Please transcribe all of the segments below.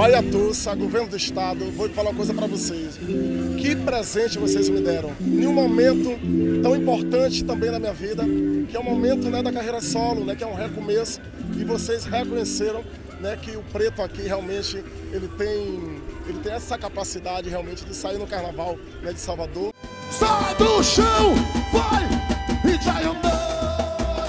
Bahia Tussa, governo do estado, vou falar uma coisa para vocês. Que presente vocês me deram. Em um momento tão importante também na minha vida, que é o momento né, da carreira solo, né, que é um recomeço, e vocês reconheceram né, que o preto aqui realmente ele tem, ele tem essa capacidade realmente de sair no carnaval né, de Salvador. Sai do chão, vai e já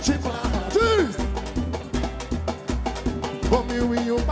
noite diz. O